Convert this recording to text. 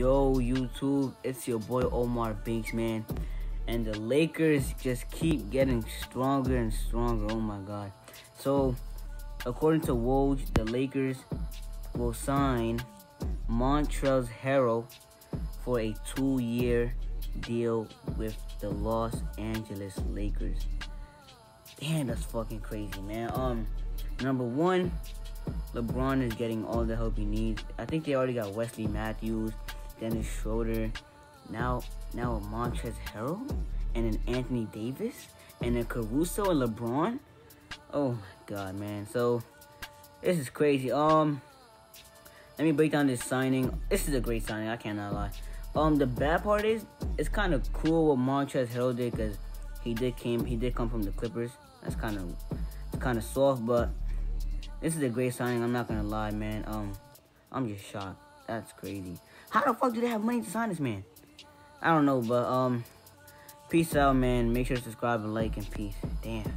Yo, YouTube, it's your boy Oumar Banks, man. And the Lakers just keep getting stronger and stronger. Oh my God. So, according to Woj, the Lakers will sign Montrezl Harrell for a two-year deal with the Los Angeles Lakers. Damn, that's fucking crazy, man. Um, number one, LeBron is getting all the help he needs. I think they already got Wesley Matthews, Dennis Schroeder, now now a Montrezl Harrell, and then Anthony Davis, and then Caruso and LeBron. Oh my god, man. So this is crazy. Um, let me break down this signing. This is a great signing. I cannot lie. Um, the bad part is it's kind of cool what Montrezl Harrell did because he did came he did come from the Clippers. That's kind of kind of soft, but this is a great signing. I'm not gonna lie, man. Um, I'm just shocked. That's crazy. How the fuck do they have money to sign this man? I don't know, but um, peace out, man. Make sure to subscribe and like and peace. Damn.